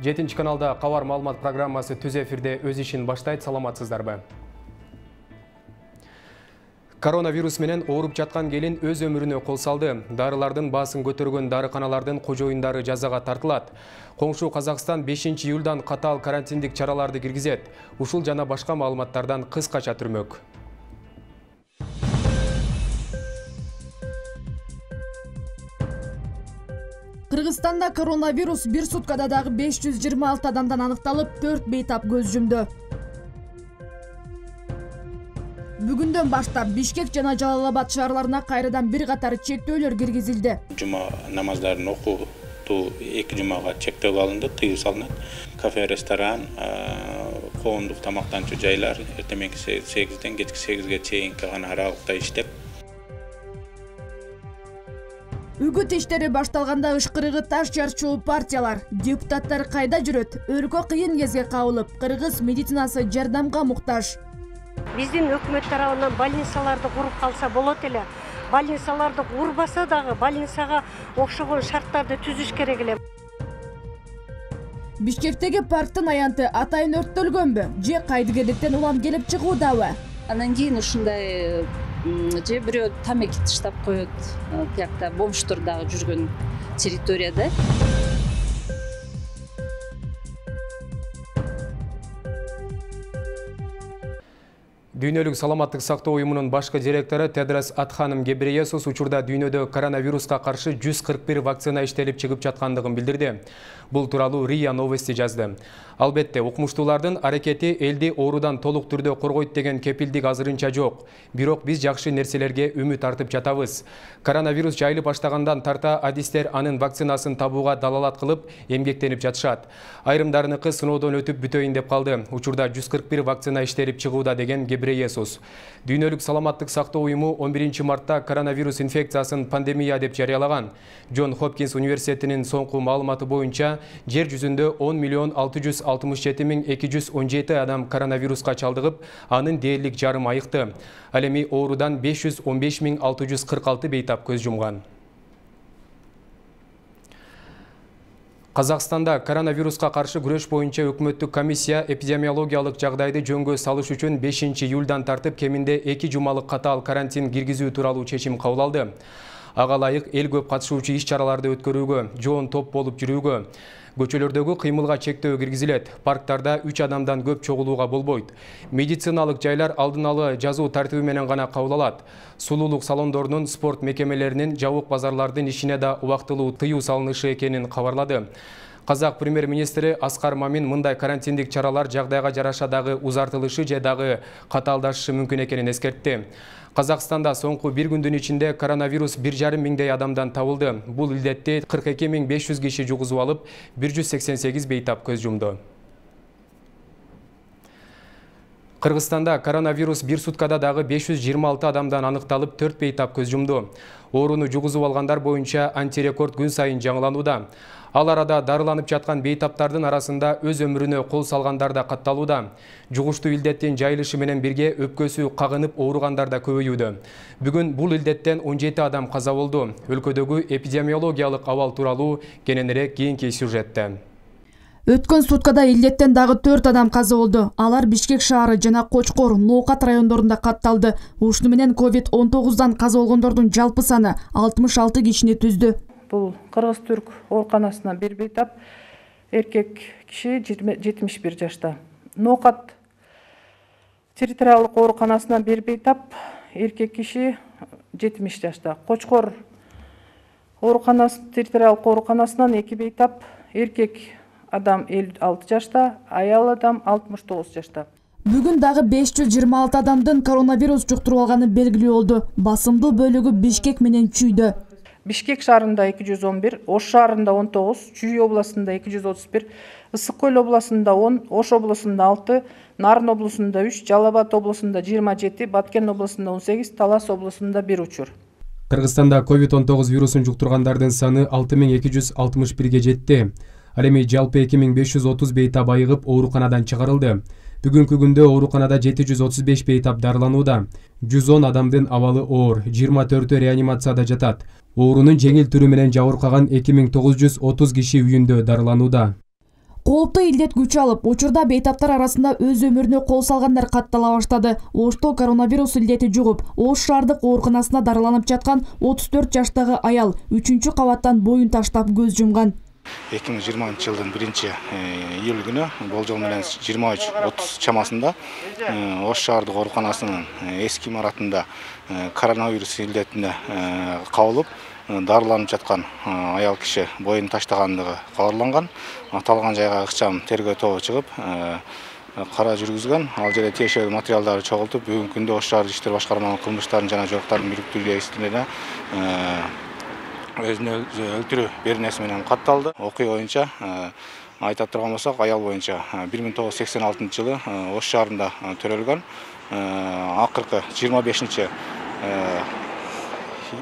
жетинчи каналда кабар маалымат программасы түз эфирде өз ишин баштайт саламатсыздарбы коронавирус менен ооруп жаткан келин өз өмүрүнө кол салды. Дарылардын баасын көтөргөн дарыканалардын кожоюндары жазага тартылат коңшу казакстан 5 июлдан катаал карантиндик чараларды киргизет ушул жана башка маалыматтардан кыскача түрмөк. Кыргызстанда коронавирус бир суткада дагы беш жүз жыйырма алты адамдан аныкталып төрт бейтап көз жумду бүгүндөн баштап бишкек жана жалал абад шаарларына кайрадан бир катар чектөөлөр киргизилди жума намаздарын окууту эки жумага чектөө алынды тыюу салынат кафе ресторан коомдук тамактанчу жайлар эртең мененки сегизден кечки сегизге чейинки гана аралыкта иштеп үгүт иштери башталганда ышкырыгы таш жарчу партиялар. Депутаттар кайда жүрөт? Өлкө кыйын кезге кабылып кыргыз медицинасы жардамга муктаж. Биздин өкмөт тарабынан больницаларды куруп калса болот эле. Больницаларды курбаса дагы больницага окшогон шарттарды түзүш керек эле. Бишкектеги парктын аянты атайын өрттөлгөнбү? Же кайдыгерликтен улам келип чыгуудабы? Анан кийин ушундай же бирөө тамеки тыштап коет тиякта бомждор дагы жүргөн территорияда. Дүйнөлүк саламаттык сактоо уюмунун башкы директору тедрос адханым гебреесус учурда дүйнөдө коронавируска каршы жүз кырк бир вакцина иштелип чыгып жаткандыгын билдирди. Бул тууралуу риа новости жазды албетте укмуштуулардын аракети элди оорудан толук түрдө коргойт деген кепилдик азырынча жок бирок биз жакшы нерселерге үмүт артып жатабыз. Коронавирус жайылып баштагандан тарта адистер анын вакцинасын табууга далалат кылып эмгектенип жатышат. Айрымдарыныкы сыноодон өтүп бүтөйүн деп калды учурда жүз кырк бир вакцина иштелип чыгууда деген гебреесус дүйнөлүк саламаттык сактоо уюму он биринчи мартта коронавирус инфекциясын пандемия деп жарыялаган. Джон хопкинс университетинин соңку маалыматы боюнча жер жүзүндө он миллион алты жүз алтымыш жети миң эки жүз он жети адам коронавируска чалдыгып анын дээрлик жарымы айыкты ал эми оорудан беш жүз он беш миң алты жүз кырк алты бейтап көз жумган Қазақстанда коронавируска каршы күрөш боюнча өкмөттүк комиссия эпидемиологиялык жагдайды жөнгө салыш үчүн 5 июлдан тартып кеминде 2 жумалык катаал карантин киргизүү тууралуу чечим кабыл алды. Ага ылайык эл көп катышуучу иш чараларды өткөрүүгө, жоон топ болуп жүрүүгө, көчөлөрдөгү кыймылга чектөө киргизилет. Парктарда үч адамдан көп чогулууга болбойт. Медициналык жайлар алдын алы жазуу тартиби менен гана кабыл алат. Сулуулук салондорунун спорт мекемелеринин жабык базарлардын ишине да убактылуу тыюу салынышы экенин кабарлады. Казак премьер министри аскар мамин мындай карантиндик чаралар жагдайга жараша дагы узартылышы же дагы мүмкүн экенин эскертти. Қазақстанда соңку бир күндүн ичинде коронавирус бир жарым миңдей адамдан табылды. Бул илдетти 42 500 киши жугузуп алып, 188 бейтап көз жумду. Кыргызстанда коронавирус бир суткада дагы 526 адамдан аныкталып, 4 бейтап көз жумду. Ооруну жугузуп алгандар боюнча антирекорд күн сайын жаңыланууда. Ал арада дарыланып жаткан бейтаптардын арасында өз өмүрүнө кол салгандар да катталууда. Жугуштуу илдеттин жайылышы менен бирге өпкөсү кагынып ооругандар да көбөйүүдө. Бүгүн бул илдеттен 17 адам каза болду. Өлкөдөгү эпидемиологиялык абал тууралуу кененирээк кийинки сюжетте. Өткөн суткада илдеттен дагы 4 адам каза болду. Алар Бишкек шаары жана Кочкор, Ноокат райондорунда катталды. Ушуну менен COVID-19дан каза болгондордун жалпы саны 66 кишини түздү бул кыргыз түрк ооруканасына бир бейтап эркек киши жетимиш бир жашта. Ноокат территориалдык бир бейтап эркек киши жетимиш жашта. Кочкор ооруканасы территориалдык ооруканасынан эки бейтап эркек адам элүү алты жашта аял адам алтымыш тогуз жашта. Бүгүн дагы беш жүз жыйырма алты адамдын коронавирус жуктуруп алганы белгилүү болду. Басымдуу бөлүгү бишкек менен чүйдө. Бишкек он бир ош шаарында он тогуз чүй отуз бир ысык көл областында он ош областында алты нарын областында үч жалал абад областында жыйырма жети баткен областында он сегиз талас областында бир учур. Кыргызстанда covid он тогуз вирусун жуктургандардын саны алты миң эки жүз алтымыш бирге жетти ал эми жалпы эки миң беш жүз отуз бейтап айыгып ооруканадан чыгарылды. Бүгүнкү күндө ооруканада жети жүз отуз беш бейтап дарыланууда жүз он адамдын абалы оор жыйырма төртү реанимацияда жатат. Оорунун жеңил түрү менен жабыркаган эки миң тогуз жүз отуз киши үйүндө дарыланууда. Кооптуу илдет күч алып учурда бейтаптар арасында өз өмүрүнө кол салгандар каттала баштады. Ошто коронавирус илдети жугуп ош шаардык ооруканасына дарыланып жаткан отуз төрт жаштагы аял үчүнчү кабаттан боюн таштап көз жумган. Эки миң жыйырманчы жылдын биринчи июль күнү болжол менен жыйырма үч отуз чамасында ош шаардык ооруканасынын эски имаратында коронавирус илдетине кабылып дарыланып жаткан аял киши боюн таштагандыгы кабарланган. Аталган жайга ыкчам тергөө тобу чыгып кара жүргүзгөн ал жерде тиешелүү материалдарды чогултуп бүгүнкү күндө ош шаардык иштер башкармалыгынын кылмыштардын жана жоруктардын бириктирүү истине өзүн өзү өлтүрүү беренеси менен катталды. Окуя боюнча айта турган болсок аял боюнча бир миң тогуз жүз сексен алтынчы жылы ош шаарында төрөлгөн. Акыркы жыйырма бешинчи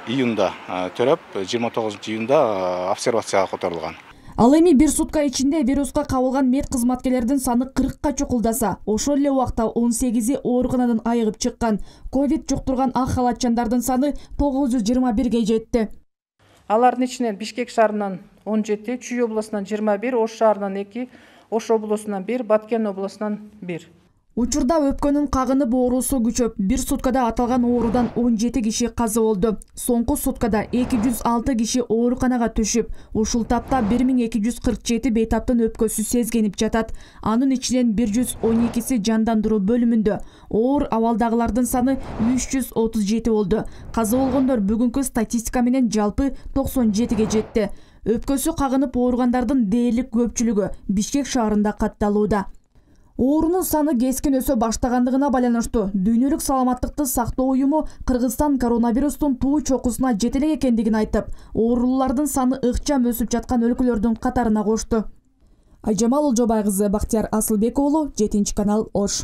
июнда төрөп жыйырма тогузунчу июнда обсервацияга которулган ал эми бир сутка ичинде вируска кабылган мед кызматкерлердин саны кыркка чукулдаса ошол эле убакта он сегизи ооруканадан айыгып чыккан ковид жуктурган ак халатчандардын саны тогуз жүз жыйырма бирге жетти. Алардын ичинен бишкек шаарынан он жети чүй областынан жыйырма бир ош шаарынан эки ош облусунан бир баткен облусунан бир. Учурда өпкөнүн кагынып оорусу күчөп бир суткада аталган оорудан он жети киши каза болду. Соңку суткада эки жүз алты киши ооруканага түшүп ушул тапта бир миң эки жүз кырк жети бейтаптын өпкөсү сезгенип жатат. Анын ичинен бир жүз он экиси жандандыруу бөлүмүндө. Оор абалдагылардын саны үч жүз отуз жети болду. Каза болгондор бүгүнкү статистика менен жалпы токсон жетиге жетти. Өпкөсү кагынып ооругандардын дээрлик көпчүлүгү бишкек шаарында катталууда. Оорунун саны кескин өсө баштагандыгына байланыштуу. Дүйнөлүк саламаттыкты сактоо уюму кыргызстан коронавирустун туу чокусуна жете элек экендигин айтып оорулуулардын саны ыкчам өсүп жаткан өлкөлөрдүн катарына кошту айжамал олжобай кызы бактияр асылбек уулу жетинчи канал ош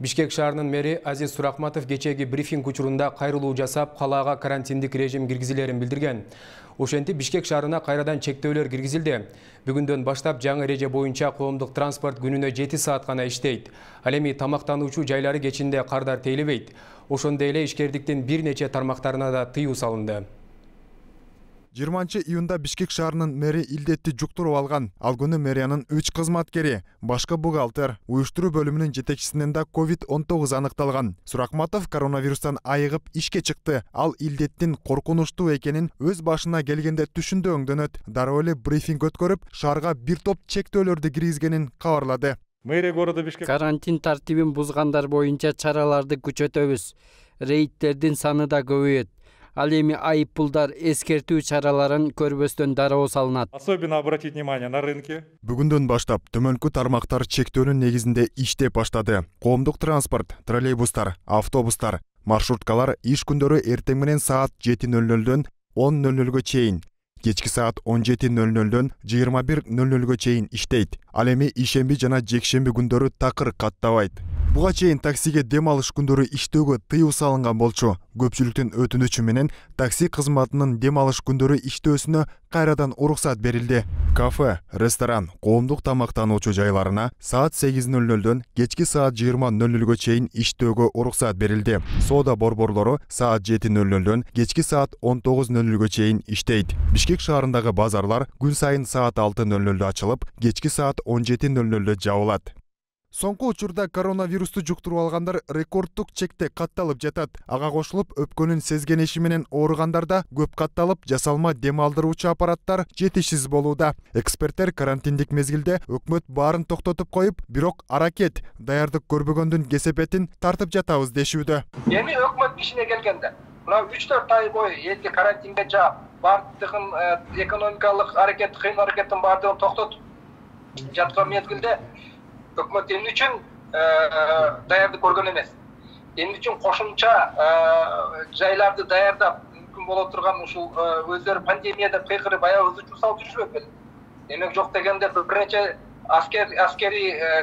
бишкек шаарынын мэри азиз суракматов кечээги брифинг учурунда кайрылуу жасап калаага карантиндик режим киргизилерин билдирген. Ошентип бишкек шаарына кайрадан чектөөлөр киргизилди. Бүгүндөн баштап жаңы эреже боюнча коомдук транспорт күнүнө жети саат гана иштейт. Ал эми тамактануучу жайлары кечинде кардар тейлебейт. Ошондой эле ишкердиктин бир нече тармактарына да тыюу салынды. Жыйырманчы июнда бишкек шаарынын мэри илдетти жуктуруп алган. Ал күнү мэриянын үч кызматкери башкы бухгалтер уюштуруу бөлүмүнүн жетекчисинен да ковид он тогуз аныкталган. Суракматов коронавирустан айыгып ишке чыкты. Ал илдеттин коркунучтуу экенин өз башына келгенде түшүндү өңдөнөт дароо эле брифинг өткөрүп шаарга бир топ чектөөлөрдү киргизгенин кабарлады. Мэрия города бишкек карантин тартибин бузгандар боюнча чараларды күчөтөбүз. Рейдтердин саны да көбөйөт. Ал эми айып пулдар эскертүү чараларын көрбөстөн дароо салынат. Особенно обратить внимание на рынке. Бүгүндөн баштап төмөнкү тармактар чектөөнүн негизинде иштеп баштады. Коомдук транспорт троллейбустар автобустар маршруткалар иш күндөрү эртең менен саат жети нөл нөлдөн он нөл нөлгө чейин кечки саат он жети нөл нөлдөн жыйырма бир нөл нөлгө чейин иштейт. Ал эми ишемби жана жекшемби күндөрү такыр каттабайт. Буга чейин таксиге дем алыш күндөрү иштөөгө тыюу салынган болчу көпчүлүктүн өтүнүчү менен такси кызматынын дем алыш күндөрү иштөөсүнө кайрадан уруксат берилди кафе ресторан коомдук тамактануучу жайларына саат сегиз нөл нөлдөн кечки саат жыйырма нөл нөлгө чейин иштөөгө уруксат берилди соода борборлору саат жети нөл нөлдөн кечки саат он тогуз нөл нөлгө чейин иштейт бишкек шаарындагы базарлар күн сайын саат алты нөл нөлдө ачылып кечки саат он жети нөл нөлдө жабылат соңку учурда коронавирусту жуктуруп алгандар рекорддук чекте катталып жатат. Ага кошулуп өпкөнүн сезгениши менен ооругандар да көп катталып жасалма дем алдыруучу аппараттар жетишсиз болууда. Эксперттер карантиндик мезгилде өкмөт баарын токтотуп коюп бирок аракет даярдык көрбөгөндүн кесепетин тартып жатабыз дешүүдө. Эми өкмөт ишине келгенде мына үч төрт ай бою элди карантинге жаап баардыгын экономикалык аракет кыймыл аракеттин баардыгын токтотуп жаткан мезгилде өкмөт эмне үчүн даярдык көргөн эмес эмне үчүн кошумча жайларды даярдап мүмкүн боло турган ушул өздөрү пандемия деп кыйкырып аябай ызы чуу салып жүрүшпөдү беле демек жок дегенде бир нече аскер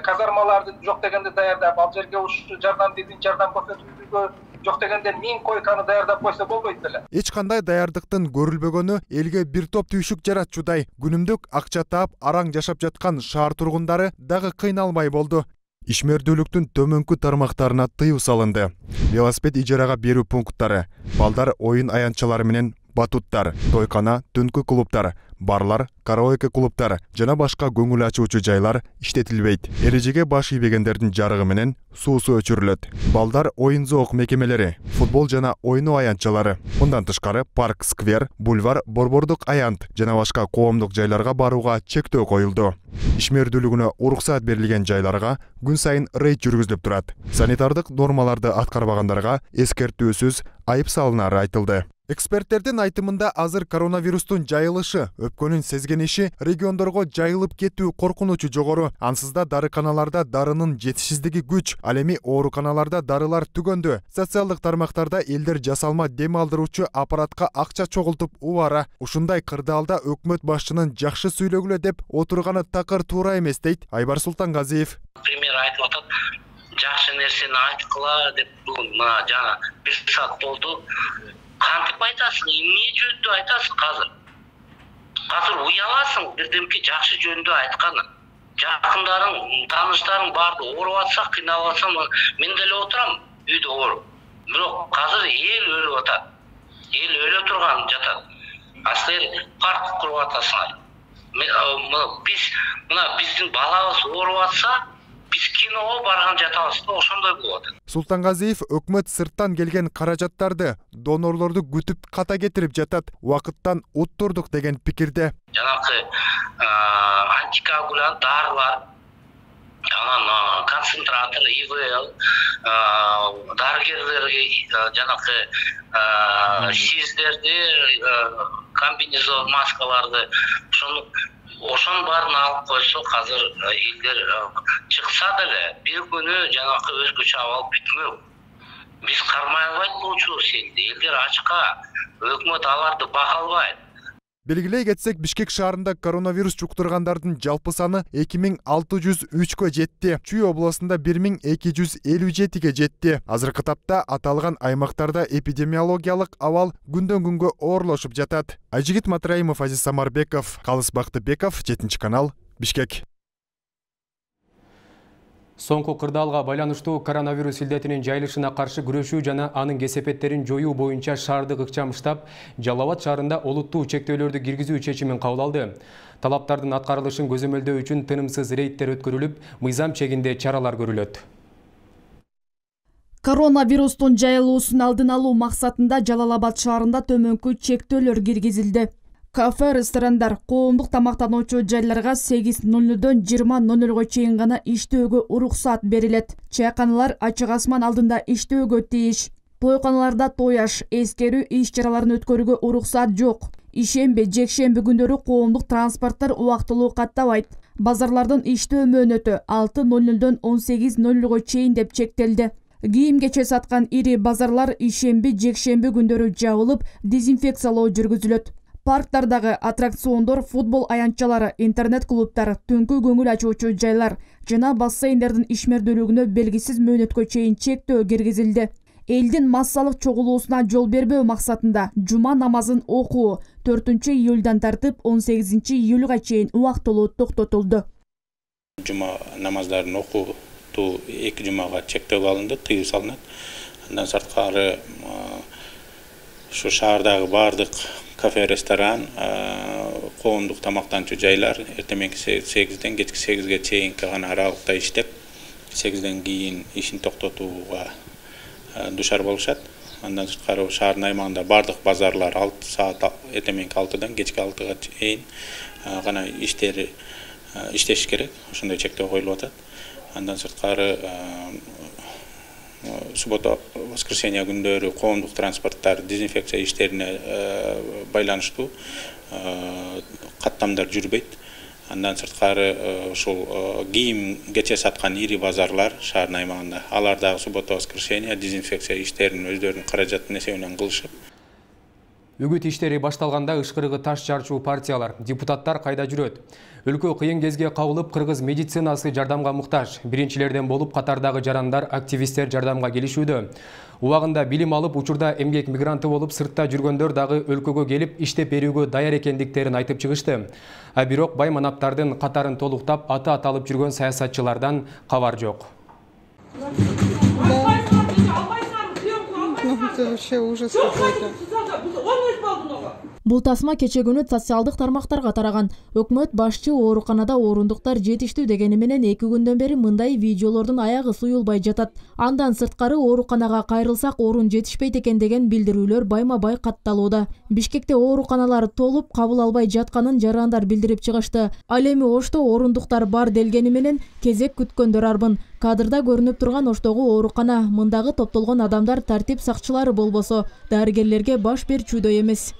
казармаларды жок дегенде даярдап ал жерге ушу жардам бир жардам көрсөтүүгө жок дегенде миң койканы даярдап койсо болбойт беле эч кандай даярдыктын көрүлбөгөнү элге бир топ түйшүк жаратчудай күнүмдүк акча таап араң жашап жаткан шаар тургундары дагы кыйналмай болду ишмердүүлүктүн төмөнкү тармактарына тыюу салынды. Велосипед ижарага берүү пункттары. Балдар оюн аянтчалары менен батуттар тойкана түнкү клубтар барлар караоке клубтар жана башка көңүл ачуучу жайлар иштетилбейт. Эрежеге баш ийбегендердин жарыгы менен суусу өчүрүлөт. Балдар оюн зоок мекемелери футбол жана ойноо аянтчалары мындан тышкары парк сквер бульвар борбордук аянт жана башка коомдук жайларга барууга чектөө коюлду. Ишмердүүлүгүнө уруксаат берилген жайларга күн сайын рейд жүргүзүлүп турат. Санитардык нормаларды аткарбагандарга эскертүүсүз айып салынары айтылды. Эксперттердин айтымында азыр коронавирустун жайылышы өпкөнүн сезген иши региондорго жайылып кетүү коркунучу жогору ансыз да дарыканаларда дарынын жетишсиздиги күч ал эми ооруканаларда дарылар түгөндө социалдык тармактарда элдер жасалма дем алдыруучу аппаратка акча чогултуп убара ушундай кырдаалда өкмөт башчынын жакшы сүйлөгүлө деп отурганы такыр туура эмес дейт айбар султангазиев премьер айтып атат жакшы нерсени айткыла деп бүгүн мына жана бир саат болду кантип айтасың эмне жөнүндө айтасың азыр азыр уяласың бирдемке жакшы жөнүндө айтканы жакындарың тааныштарың баары ооруп атса кыйналып атса мен деле отурам үйдө ооруп бирок азыр эл өлүп атат эл өлө турган жатат а силер парк куруп атасыңар биз мына биздин балабыз ооруп атса биз киного барган жатабыз да ошондой атат султангазиев өкмөт сырттан келген каражаттарды донорлорду күтүп ката кетирип жатат убакыттан уттурдук деген пикирде. Жанакы антикоагулянт дарылар анан концентратор ивл дарыгерлерге жанакы сиздерди комбинезон маскаларды ошону ошонун баарын алып койсо азыр элдер чыкса деле бир күнү жанакы өзгөчө абал бүтмөк биз кармай албайт болчубуз элди элдер ачка өкмөт аларды бага албайт белгилей кетсек бишкек шаарында коронавирус жуктургандардын жалпы саны эки миң алты жүз үчкө жетти чүй областында бир миң эки жүз элүү жетиге жетти азыркы тапта аталган аймактарда эпидемиологиялык абал күндөн күнгө оорлошуп жатат айжигит матраимов азиз самарбеков калыс бактыбеков жетинчи канал бишкек. Соңку кырдаалга байланыштуу коронавирус илдетинин жайылышына каршы күрөшүү жана анын кесепеттерин жоюу боюнча шаардык ыкчам штаб жалал абад шаарында олуттуу чектөөлөрдү киргизүү чечимин кабыл алды. Талаптардын аткарылышын көзөмөлдөө үчүн тынымсыз рейдтер өткөрүлүп мыйзам чегинде чаралар көрүлөт. Коронавирустун жайылуусун алдын алуу максатында жалал абад шаарында төмөнкү чектөөлөр киргизилди кафе ресторандар коомдук тамактануучу жайларга сегиз ноль нөлдөн жыйырма ноль нолго чейин гана иштөөгө уруксаат берилет. Чайканалар ачык асман алдында иштөөгө тийиш. Тойканаларда той аш эскерүү иш чараларын өткөрүүгө уруксаат жок. Ишемби жекшемби күндөрү коомдук транспорттор убактылуу каттабайт. Базарлардын иштөө мөөнөтү алты ноль нөлдөн он сегиз ноль нолго чейин деп чектелди. Кийим кече саткан ири базарлар ишемби жекшемби күндөрү жабылып дезинфекциялоо жүргүзүлөт парктардагы аттракциондор футбол аянтчалары интернет клубтар түнкү көңүл ачуучу жайлар жана бассейндердин ишмердүүлүгүнө белгисиз мөөнөткө чейин чектөө киргизилди. Элдин массалык чогулуусуна жол бербөө максатында жума намазын окуу төртүнчү июльдан тартып он сегизинчи июлга чейин убактылуу токтотулду. Жума намаздарын окууту эки жумага чектөө алынды тыюу салынат. Андан сырткары ушу шаардагы баардык кафе ресторан коомдук тамактанчу жайлар. Эртең сегизден кечки сегизге чейинки гана аралыкта иштеп сегизден кийин ишин токтотууга душар болушат. Андан сырткары шаардын аймагында баардык базарлар алты саат эртең мененки алтыдан кечки алтыга чейин гана иштери иштеши керек. Ошондой чектөө коюлуп атат. Андан сырткары суббота воскресенье күндөрү коомдук транспорттар дезинфекция иштерине байланыштуу каттамдар жүрбөйт андан сырткары ушул кийим кече саткан ири базарлар шаардын аймагында алар дагы суббота воскресенье дезинфекция иштерин өздөрүнүн каражатынын эсебинен кылышып үгүт иштери башталганда ышкырыгы таш жарчу партиялар депутаттар кайда жүрөт өлкө кыйын кезге кабылып кыргыз медицинасы жардамга муктаж биринчилерден болуп катардагы жарандар активисттер жардамга келишүүдө убагында билим алып учурда эмгек мигранты болуп сыртта жүргөндөр дагы өлкөгө келип иштеп берүүгө даяр экендиктерин айтып чыгышты а бирок бай манаптардын катарын толуктап аты аталып жүргөн саясатчылардан кабар жок это вообще ужас какой-то. Бул тасма кечээ күнү социалдык тармактарга тараган. Өкмөт башчы ооруканада орундуктар жетиштүү дегени менен эки күндөн бери мындай видеолордун аягы суюлбай жатат. Андан сырткары ооруканага кайрылсак орун жетишпейт экен деген билдирүүлөр байма бай катталууда бишкекте ооруканалар толуп кабыл албай жатканын жарандар билдирип чыгышты. Ал эми ошто орундуктар бар делгени менен кезек күткөндөр арбын. Кадрда көрүнүп турган оштогу оорукана мындагы топтолгон адамдар тартип сакчылары болбосо дарыгерлерге баш берчүүдөй эмес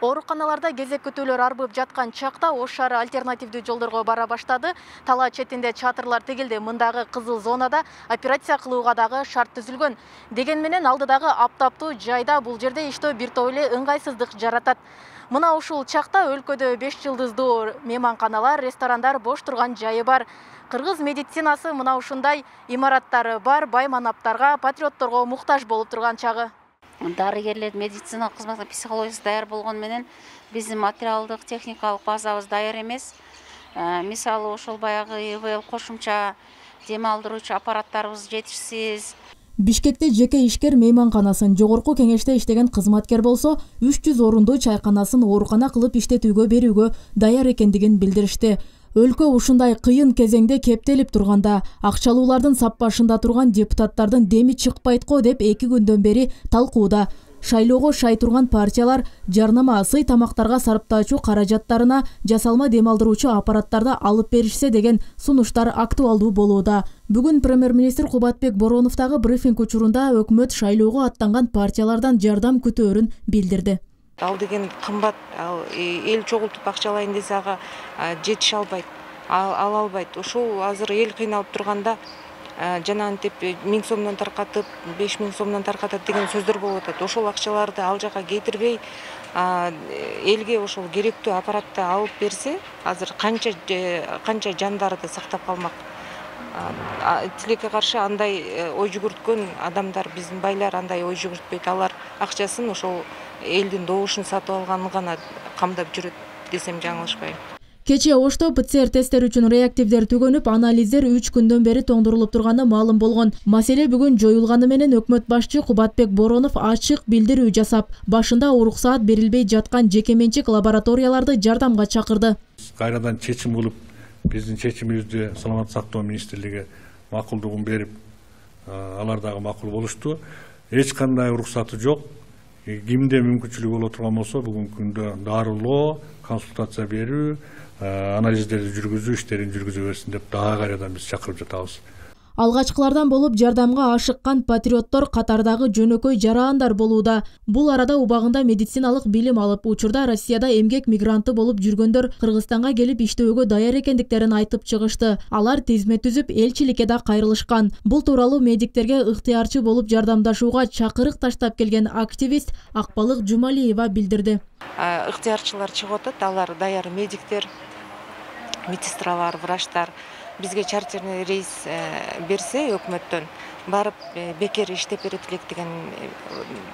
ооруканаларда кезек күтүүлөр арбып жаткан чакта ош шаары альтернативдүү жолдорго бара баштады. Талаа четинде чатырлар тигилди мындагы кызыл зонада операция кылууга дагы шарт түзүлгөн деген менен алдыдагы аптаптуу жайда бул жерде иштөө бир топ эле ыңгайсыздык жаратат мына ушул чакта өлкөдө беш жылдыздуу мейманканалар ресторандар бош турган жайы бар. Кыргыз медицинасы мына ушундай имараттары бар бай манаптарга патриотторго муктаж болуп турган чагы дарыгерлер медициналык кызмат психологиясы даяр болгону менен биздин материалдык техникалык базабыз даяр эмес. Э, мисалы ошол баягы ивл кошумча дем алдыруучу аппараттарыбыз жетишсиз. Бишкекте жеке ишкер мейманканасын жогорку кеңеште иштеген кызматкер болсо үч жүз орундуу чайканасын оорукана кылып иштетүүгө берүүгө даяр экендигин билдиришти өлкө ушундай кыйын кезеңде кептелип турганда акчалуулардын сап башында турган депутаттардын деми чыкпайт го деп эки күндөн бери талкууда. Шайлоого шай турган партиялар жарнама сый тамактарга сарптаачу каражаттарына жасалма дем алдыруучу аппараттарды алып беришсе деген сунуштар актуалдуу болууда. Бүгүн премьер министр кубатбек бороновдогу дагы брифинг учурунда өкмөт шайлоого аттанган партиялардан жардам күтөөрүн билдирди ал деген кымбат ал эл чогултуп акчалайын десе ага жетише албайт ала албайт. Ушул азыр эл кыйналып турганда жанагынтип миң сомдон таркатып беш миң сомдон таркатат деген сөздөр болуп атат. Ошол акчаларды ал жака кетирбей элге ошол керектүү аппаратты алып берсе азыр канча канча жандарды сактап калмак. Тилекке каршы андай э, ой жүгүрткөн адамдар биздин байлар андай ой жүгүртпөйт. Алар акчасын ошол элдин добушун сатып алганы гана камдап жүрөт десем жаңылышпайм. Кечээ ошто пцр тесттер үчүн реактивдер түгөнүп анализдер үч күндөн бери тоңдурулуп турганы маалым болгон. Маселе бүгүн жоюлганы менен өкмөт башчы кубатбек боронов ачык билдирүү жасап башында уруксаат берилбей жаткан жеке менчик лабораторияларды жардамга чакырды. Кайрадан чечим кылып биздин чечимибизди саламаттык сактоо министрлиги макулдугун берип алар дагы макул болушту. Эч кандай уруксаты жок кимде мүмкүнчүлүгү боло турган болсо бүгүнкү күндө дарылоо консультация берүү анализдерди жүргүзүү иштерин жүргүзө берсин деп дагы кайрадан биз чакырып жатабыз. Алгачкылардан болуп жардамга ашыккан патриоттор катардагы жөнөкөй жарандар болууда. Бул арада убагында медициналык билим алып учурда россияда эмгек мигранты болуп жүргөндөр кыргызстанга келип иштөөгө даяр экендиктерин айтып чыгышты. Алар тизме түзүп элчиликке да кайрылышкан. Бул тууралуу медиктерге ыктыярчы болуп жардамдашууга чакырык таштап келген активист акбалык жумалиева билдирди. Ыктыярчылар чыгып атат алар даяр медиктер медсестралар врачтар бизге чартерный рейс э, берсе өкмөттөн барып э, бекер иштеп берет деген э,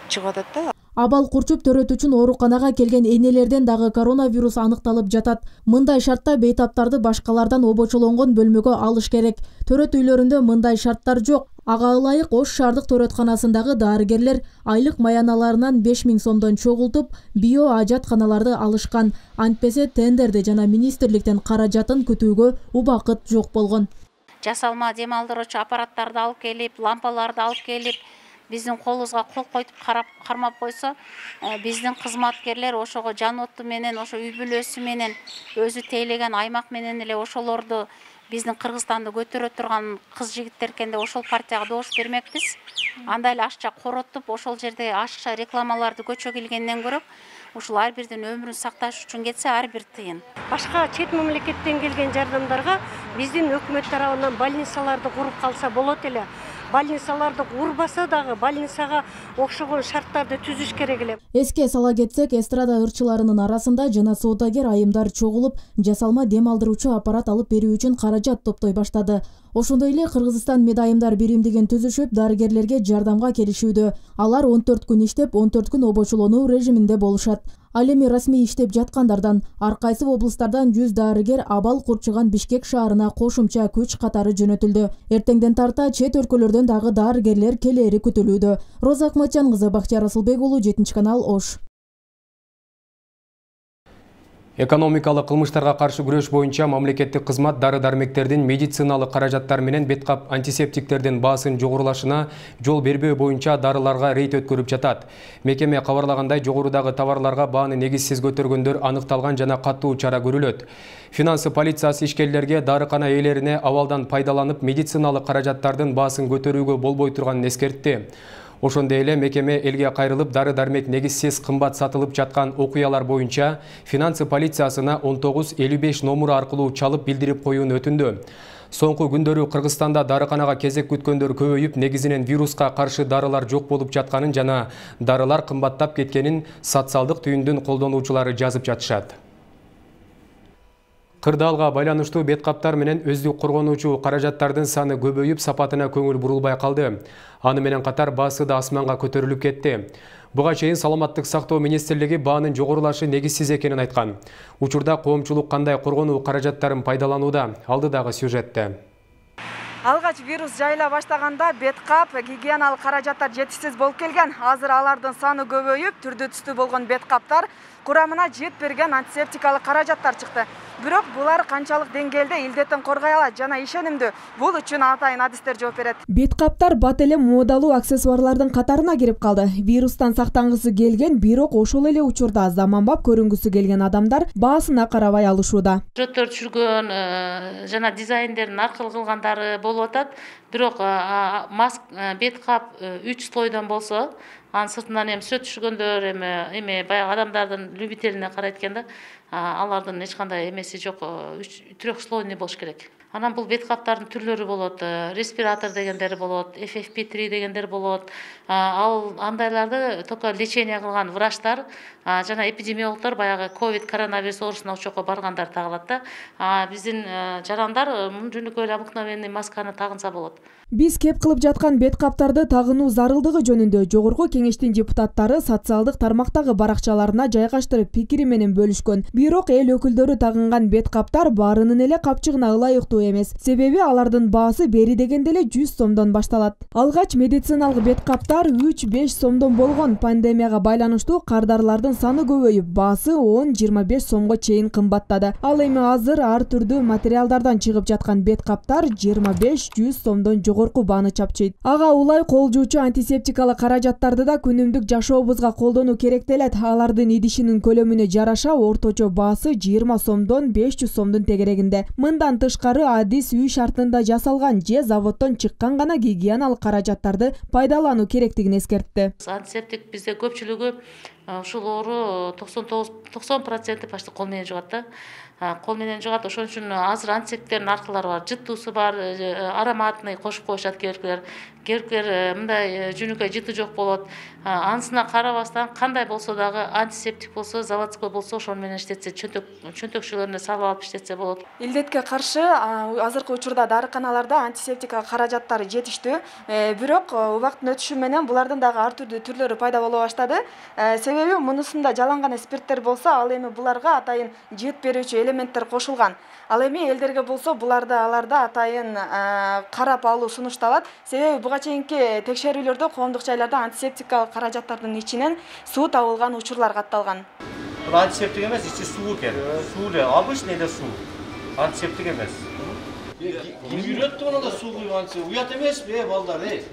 чыгып атат да. Абал курчуп төрөт үчүн ооруканага келген энелерден дагы коронавирус аныкталып жатат. Мындай шартта бейтаптарды башкалардан обочолонгон бөлмөгө алыш керек. Төрөт үйлөрүндө мындай шарттар жок. Ага ылайык ош шаардык төрөтканасындагы дарыгерлер айлык маяналарынан беш миң сомдон чогултуп био ажатканаларды алышкан. Антпесе тендерди жана министрликтен каражатын күтүүгө убакыт жок болгон. Жасалма дем алдыруучу аппараттарды алып келип лампаларды алып келип биздин колубузга кол коюп карап кармап койсо э, биздин кызматкерлер ошого жан оту менен ошо үй бүлөсү менен өзү тейлеген аймак менен эле ошолорду биздин кыргызстанды көтөрө турган кыз жигиттер экен деп ошол партияга добуш бермекпиз андай эле ашыкча коротуп ошол жерде ашыкча рекламаларды көчө килгенден көрө ушул ар бирдин өмүрүн сакташ үчүн кетсе ар бир тыйын. Башка чет мамлекеттен келген жардамдарга биздин өкмөт тарабынан больницаларды куруп калса болот эле больницаларды курбаса дагы больницага окшогон шарттарды түзүш керек эле. Эске сала кетсек эстрада ырчыларынын арасында жана соодагер айымдар чогулуп жасалма дем алдыруучу аппарат алып берүү үчүн каражат топтой баштады. Ошондой эле кыргызстан медайымдар биримдигин түзүшүп дарыгерлерге жардамга келишүүдө. Алар он төрт күн иштеп он төрт күн обочолонуу режиминде болушат. Ал эми расмий иштеп жаткандардан ар кайсы облустардан жүз дарыгер абал курчуган бишкек шаарына кошумча күч катары жөнөтүлдү эртеңден тарта чет өлкөлөрдөн дагы дарыгерлер келери күтүлүүдө роза акматжан кызы бактияр асылбек уулу жетинчи канал ош. Экономикалык кылмыштарга каршы күрөш боюнча мамлекеттик кызмат дары дармектердин медициналык каражаттар менен беткап антисептиктердин баасын жогорулашына жол бербөө боюнча дарыларга рейд өткөрүп жатат. Мекеме кабарлагандай жогорудагы товарларга бааны негизсиз көтөргөндөр аныкталган жана катуу чара көрүлөт. Финансы полициясы ишкерлерге дарыкана ээлерине абалдан пайдаланып медициналык каражаттардын баасын көтөрүүгө болбой турганын эскертти ошондой эле мекеме элге кайрылып дары дармек негизсиз кымбат сатылып жаткан окуялар боюнча финансы полициясына он тогуз элүү беш номуру аркылуу чалып билдирип коюуну өтүндү. Соңку күндөрү кыргызстанда дарыканага кезек күткөндөр көбөйүп негизинен вируска каршы дарылар жок болуп жатканын жана дарылар кымбаттап кеткенин социалдык түйүндүн колдонуучулары жазып жатышат кырдаалга байланыштуу бет каптар менен өздүк коргонуучу каражаттардын саны көбөйүп сапатына көңүл бурулбай калды. Аны менен катар баасы да асманга көтөрүлүп кетти. Буга чейин саламаттык сактоо министрлиги баанын жогорулашы негизсиз экенин айткан. Учурда коомчулук кандай коргонуу каражаттарын пайдаланууда алдыдагы сюжетте. Алгач вирус жайыла баштаганда бет кап гигиеналык каражаттар жетишсиз болуп келген. Азыр алардын саны көбөйүп түрдүү түстүү болгон бет каптар курамына жетпеген антисептикалык каражаттар чыкты бирок булар канчалык деңгээлде илдеттен коргой алат жана ишенимдүү. Бул үчүн атайын адистер жооп берет. Бет каптар бат эле моодалуу аксессуарлардын катарына кирип калды. Вирустан сактангысы келген бирок ошол эле учурда заманбап көрүнгүсү келген адамдар баасына карабай алышууда. Сюжеттер түшүргөн э, жана дизайндерин аркылуу кылгандары болуп атат. Бирок э, маск э, бет кап үч слойдон болсо анын сыртынан эми сүрөт түшүргөндөр эми эме баягы адамдардын любителине карайт экен да алардын эч кандай эмеси жок үч трехслойный болуш керек. Анан бул бет каптардын түрлөрү болот респиратор дегендери болот ffp три дегендер болот. Ал андайларды только лечение кылган врачтар жана эпидемиологдор баягы ковид коронавирус оорусуна жака баргандар тагылат да. Биздин жарандар жөнөкөй эле обыкновенный масканы тагынса болот. Биз кеп кылып жаткан бет каптарды тагынуу зарылдыгы жөнүндө жогорку кеңештин депутаттары социалдык тармактагы баракчаларына жайгаштырып пикири менен бөлүшкөн. Бирок эл өкүлдөрү тагынган бет каптар баарынын эле капчыгына ылайыктуу эмес. Себеби алардын баасы бери дегенде эле жүз сомдон башталат. Алгач медициналык бет каптар үч беш сомдон болгон. Пандемияга байланыштуу кардарылардын саны көбөйүп баасы он жыйырма беш сомго чейин кымбаттады. Ал эми азыр ар түрдүү материалдардан чыгып жаткан бет каптар жыйырма беш жүз сомдон жогорку бааны чапчыйт. Ага улай кол жуучу антисептикалык каражаттарды да күнүмдүк жашообузга колдонуу керектелет алардын идишинин көлөмүнө жараша орточо баасы жыйырма сомдон беш жүз сомдун тегерегинде. Мындан тышкары адис үй шартында жасалган же заводдон чыккан гана гигиеналык каражаттарды пайдалануу керектигин эскертти. Антисептик бизде көпчүлүгү ушул оору токсон тогуз токсон проценти почти кол менен жугат да кол менен жугат ошон үчүн азыр антисептиктердин аркылары бар жыттуусу бар э, ароматный кошуп коюшат кээ биркилер кээ биркилер э, мындай э, жөнөкөй жыты жок болот. Анысына карабастан кандай болсо дагы антисептик болсо заводской болсо ошону менен иштетсе чөнтөк чөнтөкчөлөрүнө салып алып иштетсе болот. Илдетке каршы азыркы учурда дарыканаларда антисептика каражаттары жетиштүү бирок убакыттын өтүшү менен булардын дагы ар түрдүү түрлөрү пайда боло баштады. Себеби мунусунда жалаң гана спирттер болсо ал эми буларга атайын жыт берүүчү элементтер кошулган. Ал эми элдерге болсо буларды аларда атайын карап алуу сунушталат. Себеби буга чейинки текшерүүлөрдө коомдук жайларда антисептикалык каражаттардын ичинен суу табылган учурлар катталган. Бул антисептик эмес ичи суу экен. Суу эле обычный эле суу. Антисептик эмес. Ким үйрөттү мына суу куюп антисептик уят эмеспи э балдар эй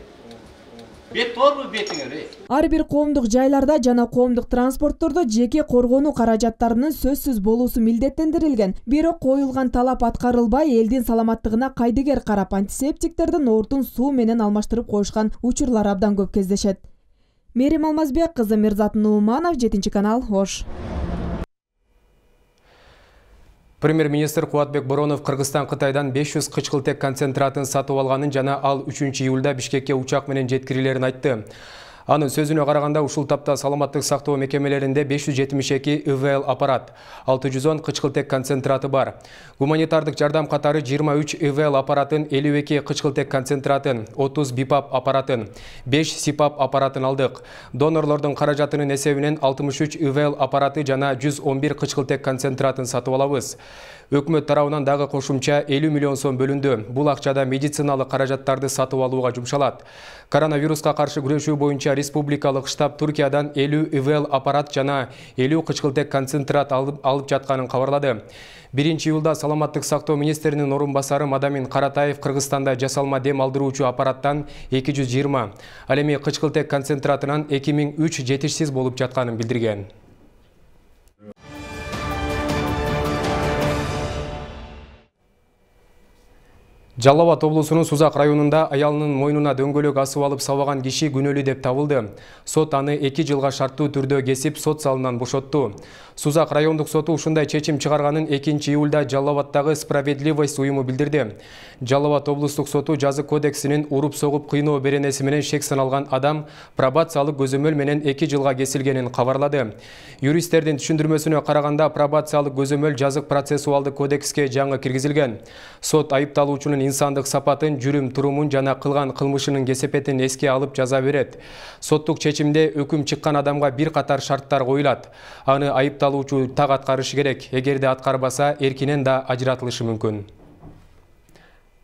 бет бетиңер ар бир коомдук жайларда жана коомдук транспорттордо жеке коргонуу каражаттарынын сөзсүз болуусу милдеттендирилген. Бирок коюлган талап аткарылбай элдин саламаттыгына кайдыгер карап антисептиктердин ордун суу менен алмаштырып коюшкан учурлар абдан көп кездешет. Мээрим алмазбек кызы мирзат нууманов жетинчи канал ош. Премьер-министр Куатбек Боронов Кыргызстан Кытайдан 500 кычкылтек концентратын сатып алганын жана ал 3 июлда Бишкекке учак менен жеткирилерин айтты. Анын сөзүнө караганда ушул тапта саламаттык сактоо мекемелеринде 572 ИВЛ аппарат, 610 кычкылтек концентраты бар. Гуманитардык жардам катары 23 ИВЛ аппаратын, 52 кычкылтек концентратын, 30 БИПАП аппаратын, 5 СИПАП аппаратын алдык. Донорлордун каражатынын эсебинен 63 ИВЛ аппараты жана 111 кычкылтек концентратын сатып алабыз. Өкмөт тарабынан дагы кошумча 50 миллион сом бөлүндү. Бул акчада медициналык каражаттарды сатып алууга жумшалат. Коронавируска каршы күрөшүү боюнча боюнча республикалык штаб Туркиядан 50 ИВЛ аппарат жана 50 кычкылтек концентрат алып, жатканын кабарлады. Биринчи июлда саламаттык сактоо министринин орун басары Мадамин Каратаев Кыргызстанда жасалма дем алдыруучу аппараттан 220, ал эми кычкылтек концентратынан 2003 жетишсиз болуп жатканын билдирген. Жалал Абад облусунун Сузак районунда аялынын мойнуна дөңгөлөк асып алып сабаган киши күнөөлүү деп табылды. Сот аны 2 жылга шарттуу түрдө кесип, сот залынан бошотту. Сузак райондук соту ушундай чечим чыгарганын 2 июлда Жалал Абаддагы справедливость уюму билдирди. Жалал Абад облустук соту жазык кодексинин уруп согуп кыйноо беренеси менен шек саналган адам пробациялык көзөмөл менен 2 жылга кесилгенин кабарлады. Юристтердин түшүндүрмөсүнө караганда пробациялык көзөмөл жазык процессуалдык кодекске жаңы киргизилген. Сот айыпталуучунун инсандык сапатын жүрүм турумун жана кылган кылмышынын кесепетин эске алып жаза берет. Соттук чечимде өкүм чыккан адамга бир катар шарттар коюлат. Аны айыпталуучу так аткарышы керек. Эгерде аткарбаса эркинен да ажыратылышы мүмкүн.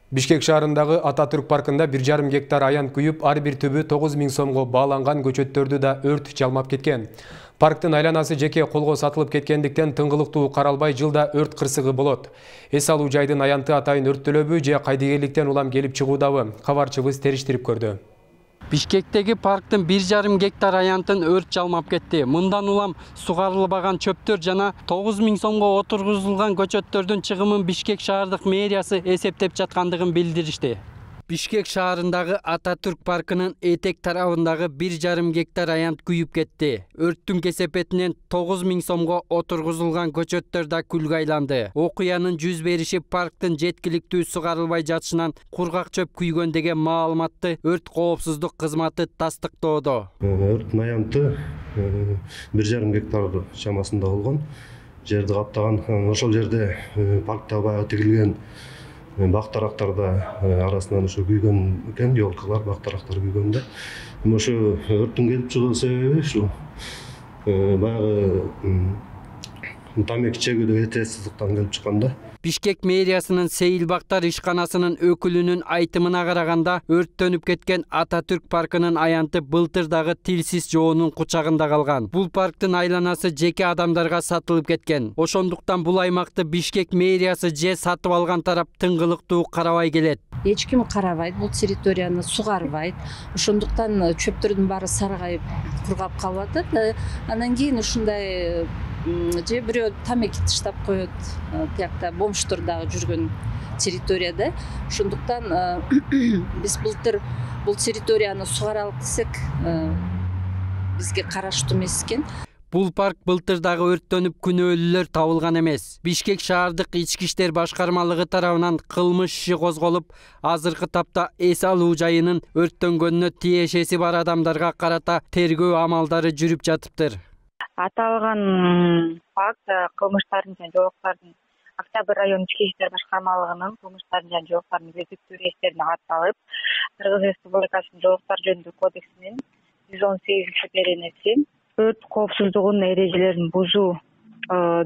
Бишкек шаарындагы ата түрк паркында бир жарым гектар аян күйүп ар бир түбү тогуз миң сомго бааланган көчөттөрдү да өрт жалмап кеткен Парктын айланасы жеке колго сатылып кеткендиктен тыңгылыктуу каралбай жылда өрт кырсыгы болот. Эс алуу жайдын аянты атайын өрттөлөбү же кайдыгерликтен улам келип чыгуудабы? Кабарчыбыз териштирип көрдү. бишкектеги парктын бир жарым гектар аянтын өрт жалмап кетти мындан улам сугарылбаган чөптөр жана тогуз миң сомго отургузулган көчөттөрдүн чыгымын бишкек шаардык мэриясы эсептеп жаткандыгын билдиришти бишкек шаарындагы ата түрк паркынын этек тарабындагы бир жарым гектар аянт күйүп кетти. Өрттүн кесепетинен тогуз миң сомго отургузулган көчөттөр да күлгө айланды. Окуянын жүз бериши парктын жеткиликтүү сугарылбай жатышынан кургак чөп күйгөн деген маалыматты өрт коопсуздук кызматы тастыктоодо. Өрттүн аянты бир жарым гектар чамасында болгон. Жерди каптаган ошол жерде паркта баягы тигилген бак да арасынан ошо күйгөн экен елкалар бак дарактар күйгөн да. Ошо өрттүн келип чыгуу себеби ушул баягы тамеки чегүүдө этээсиздиктен келип чыккан да. Бишкек мэриясынын сейилбактар ишканасынын өкүлүнүн айтымына караганда өрттөнүп кеткен ата түрк паркынын аянты былтыр дагы тилсиз жоонун кучагында калган бул парктын айланасы жеке адамдарга сатылып кеткен. Ошондуктан бул аймакты бишкек мэриясы же сатып алган тарап тыңгылыктуу карабай келет. Эч ким карабайт бул территорияны сугарбайт ошондуктан чөптөрдүн баары саргайып кургап калып атат. Анан кийин ушундай же бирөө тамеки тыштап коет тиякта бомждор дагы жүргөн территорияда. Ошондуктан биз былтыр бул территорияны сугаралык десек бизге караштуу эмес экен бул парк былтыр дагы өрттөнүп күнөөлүүлөр табылган эмес бишкек шаардык ички иштер башкармалыгы тарабынан кылмыш иши козголуп азыркы тапта эс алуу жайынын өрттөнгөнүнө тиешеси бар адамдарга карата тергөө амалдары жүрүп жатыптыр. Аталган факт кылмыштардын жана жоолуктардын октябрь райондук ички иштер башкармалыгынын кылмыштардын жана жоолуктардын кезиктүү рейстерине катталып кыргыз республикасынын жоолуктар жөнүндө кодексинин жүз он сегизинчи беренеси өрт коопсуздугунун эрежелерин бузуу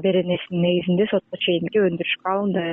беренесинин негизинде сотко чейинки өндүрүшкө алынды.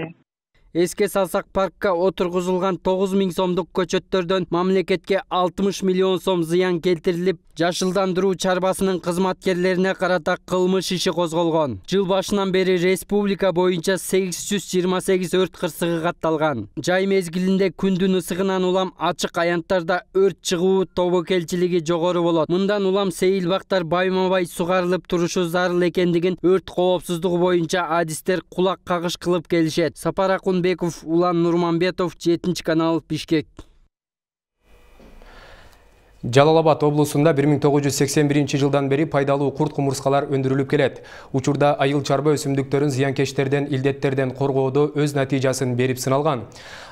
Эске салсак паркка отургузулган тогуз миң сомдук көчөттөрдөн мамлекетке алтымыш миллион сом зыян келтирилип жашылдандыруу чарбасынын кызматкерлерине карата кылмыш иши козголгон жыл башынан бери республика жыйырма сегиз өрт кырсыгы катталган жай мезгилинде күндүн ысыгынан улам ачык аянттарда өрт чыгуу тобокелчилиги жогору болот мындан улам сейилбактар байма бай сугарылып турушу зарыл экендигин өрт коопсуздугу боюнча адистер кулак кагыш кылып келишет сапар акун Беков, Улан Нурманбетов, 7 канал, Бишкек. Жалал Абад облусунда 1981 жылдан бери пайдалуу курт кумурскалар өндүрүлүп келет. Учурда айыл чарба өсүмдүктөрүн зыянкечтерден, илдеттерден коргоодо өз натыйжасын берип сыналган.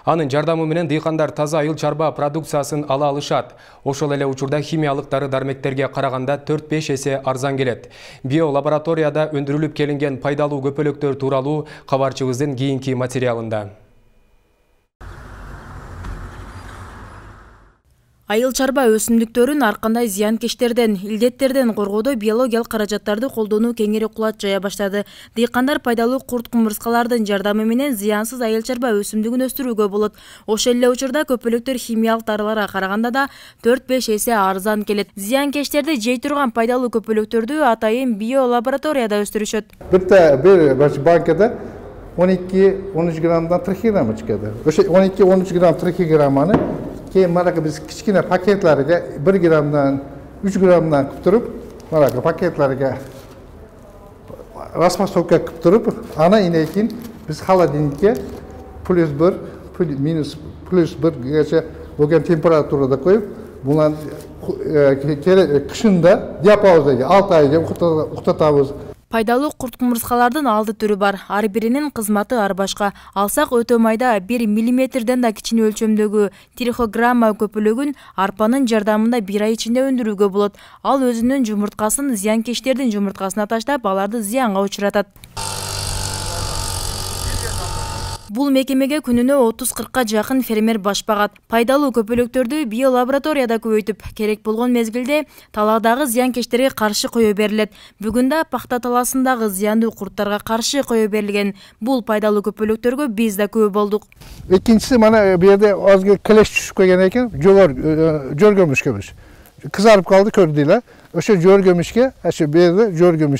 Анын жардамы менен дыйкандар таза айыл чарба продукциясын ала алышат. Ошол эле учурда химиялык дары дармектерге караганда 4-5 эсе арзан келет. Био лабораторияда өндүрүлүп келинген пайдалуу көпөлөктөр тууралуу кабарчыбыздын кийинки материалында. Айыл чарба өсүмдүктөрүн ар кандай зыянкечтерден илдеттерден коргоодо биологиялык каражаттарды колдонуу кеңири кулат жая баштады дыйкандар пайдалуу курт кумурскалардын жардамы менен зыянсыз айыл чарба өсүмдүгүн өстүрүүгө болот ошол эле учурда көпөлөктөр химиялык дарыларга караганда да төрт беш эсе арзан келет зыянкечтерди жей турган пайдалуу көпөлөктөрдү атайын биолабораторияда өстүрүшөт бирте бир банкада он эки он үч граммдан трихиграмма чыгады ошо он эки он үч грамм кейін манағы біз кішкене пакетлерге бір граммдан үш граммдан қылып тұрып манағы пакетлерге распасовка ана инекин біз холодильникке плюс бір минус плюс bo'lgan temperaturada qo'yib bularni qishында диапазонда алты айга уктатабыз пайдалуу курт кумурскалардын алты түрү бар. Ар биринин кызматы ар башка. Алсак өтө майда бир миллиметрден да кичине өлчөмдөгү трихограмма көпөлөгүн арпанын жардамында бир ай ичинде өндүрүүгө болот. Ал өзүнүн жумурткасын зыянкечтердин жумурткасына таштап аларды зыянга учуратат бул мекемеге отуз кыркка жакын фермер баш багат пайдалуу көпөлөктөрдү биолабораторияда көбөйтүп керек талаадагы зыянкечтерге каршы кое берилет бүгүн да пахта талаасындагы зыяндуу курттарга каршы кое берилген бул пайдалуу көпөлөктөргө биз да күбө болдук экинчиси мына бул жерде азыр килеш түшүп калган экен жөргөмүшкөбүз кызарып калды көрдүйлөр ошо жөргөмүшкө ошо бул жерде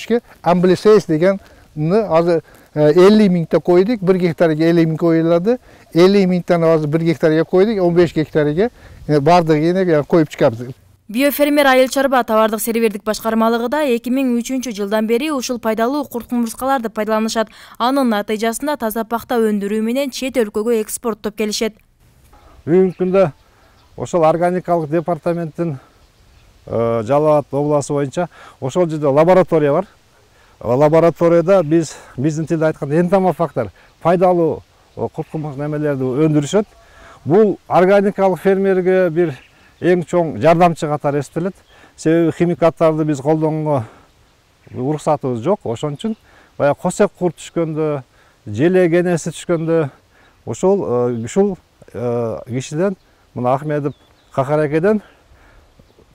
дегенни азыр ellik mingta qo'ydik bir gektariga ellik ming qo'yiladi ellik mingtani hozir bir gektariga qo'ydik o'n besh gektariga бардыгын коюп чыгабыз биофермер айыл чарба товардык сервердик башкармалыгы да эки миң үчүнчү жылдан бери ушул пайдалуу курт кумурскаларды пайдаланышат анын натыйжасында таза пахта өндүрүү менен чет өлкөгө экспорттоп келишет бүгүнкү күндө ошол органикалык департаменттин жалал абад областы боюнча ошол жерде лаборатория бар лабораторияда биз биздин тилде айтканда энтомофактор пайдалуу курткумуш немелерди өндүрүшөт бул органикалык фермерге бир эң чоң жардамчы катары эсептелет себеби химикаттарды биз колдонууга уруксатыбыз жок ошон үчүн баягы косек курт түшкөндө желе кенеси түшкөндө ошол ушул кишиден мына ахмедов кахар экеден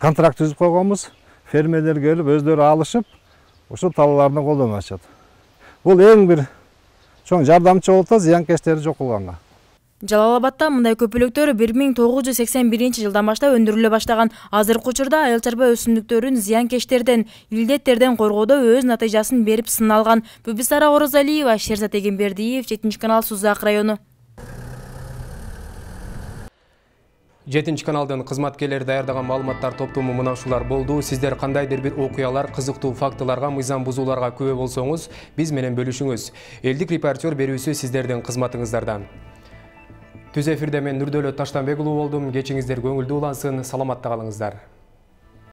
контракт түзүп койгонбуз фермерлер келип өздөрү алышып ушул талааларына колдонуп атышат. Бул эң бир чоң жардамчы болуп атат зыянкечтерди жок кылганга жалал абадта мындай көпөлөктөр бир миң тогуз жүз сексен биринчи жылдан баштап өндүрүлө баштаган. Азыркы учурда айыл чарба өсүмдүктөрүн зыянкечтерден илдеттерден коргоодо өз натыйжасын берип сыналган. Бүбүсара оразалиева шерзат эгембердиев жетинчи канал сузак району. Жетинчи каналдын кызматкерлери даярдаган маалыматтар топтому мына ушулар болду сиздер кандайдыр бир окуялар кызыктуу фактыларга мыйзам бузууларга күбө болсоңуз биз менен бөлүшүңүз элдик репортер берүүсү сиздердин кызматыңыздарда түз эфирде мен нурдөлөт таштанбек болдум кечиңиздер көңүлдүү улансын саламатта калыңыздар